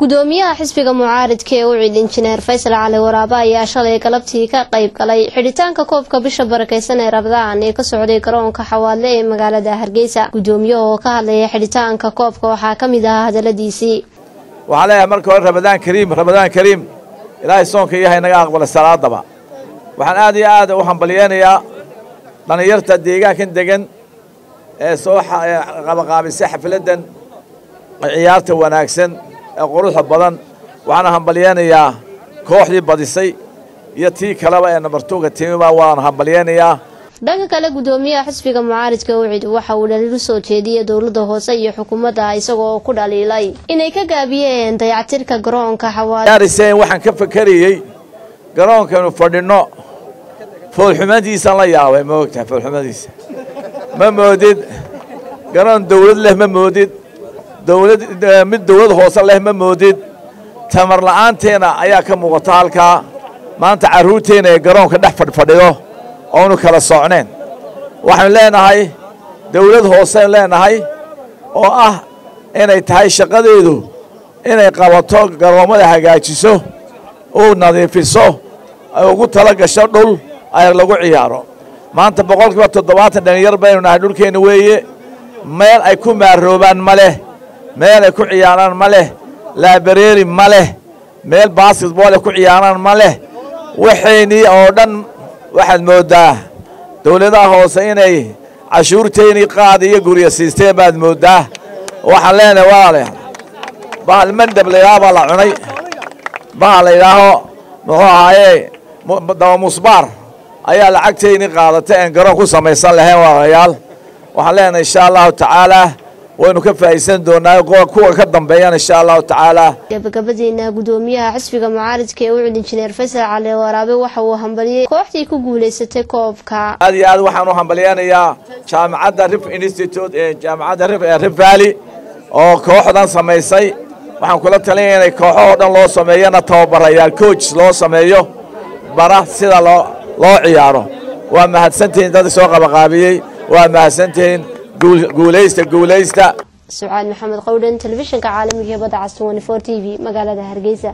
gudoomiyaha xisbiga mucaaridka ee u cid injineer faysal cali waraabe ayaa shalay galabtii ka qayb galay xidhitaanka koobka bisha barakeysan ee rabdaan ee ka socday garoonka xawaadle ee magaalada hargeysa. Gudoomiyaha oo ka hadlaya xidhitaanka koobka waxaa ka mid ahaa hadaladiisii waxaan leeyahay marka hore ramadaan kariim ramadaan kariim ilaahay soonka iyahay naga aqbala salaadaba. Waxaan aad iyo aad u hambalyeynayaa dhallinyarta deegaankan degan ee soo qabaqaabisay xafladdan ciyaarta wanaagsan ee quruxda badan waxaana hambalyeynayaa kooxdii badisay iyo tii kaleba ee nabartuuga timiba waan hambalyeynayaa dhanka kale gudoomiyaha xisbiga mucaaridka ucid waxa uu dhaliil u soo jeediyey dowladda hoose iyo xukuumadda isagoo ku dhaliilay. Inay ka gaabiyeen dayactirka garoonka xawaariseen waxaan ka fakarayey garoonkaynu fadhinno foolxumadiisaan la yaabay ma ogtahay foolxumadiisa. Ma moodid. Garoon dawlad leh ma moodid mid dawlad hoose leh ma moodid. Tamar la'aanteenna ayaa ka muuqata halkaa maanta carruurteenna ee garoonka dhex fadhfadhido oonu kala socneen. Waxaynu leenahay dawlad hooseynu leenahay oo ah inay tahay shaqadeedu inay qabato garoommada hagaajiso u nadiifiso ay ugu tala gasho dhul ay lagu ciyaaro. Maanta boqol kiiba toddobaatan dhalinyar baynu nahay dhulkeenna weeye. Meel ay ku maaroobaan ma leh meel ay ku ciyaaraan ma leh. Laabareeri ma leh. Meel basketbool ay ku ciyaaraan ma leh. Waxaynii oo dhan waxaad mooddaa dawladaha hoose inay cashuurteynii qaad iyo gurya siisteen baad mooddaa waxaan leenahay walaale bahal mandab layidhaha baa la cunay. Bahal la yidhaaho muxuu ahaaye daba musbaar. Ayaa lacagteynii qaadatay aan garoon ku samaysan lahayn walaalayaal waxaan leenahay insha allahu tacaalaa waynu ka faa'iidsan doonaa kuwa ka dambeeyana insha allahu tacaalaa gabagabadiina gudoomiyaha xisbiga mucaaridka ee u cid injineer faysal cali waraabe waxa uu hambaliyey kooxdii ku guulaysatay koobka. Aad iyo aad waxaan u hambalyeynayaa jaamacadda rif institute ee jaamacadda rif ee rif valley oo kooxdan samaysay. Waxaan kula talinaya inay kooxahoo dhan loo sameeyana tababarayaal coach loo sameeyo bara sida loo loo ciyaaro. Waa mahadsantihiin dadki soo qabaqaabiyey waa mahadsantihiin guulaysta guulaysta. Sucaad maxamed qowdhan telefishinka caalamiga ee badda cas t v magaalada hargeysa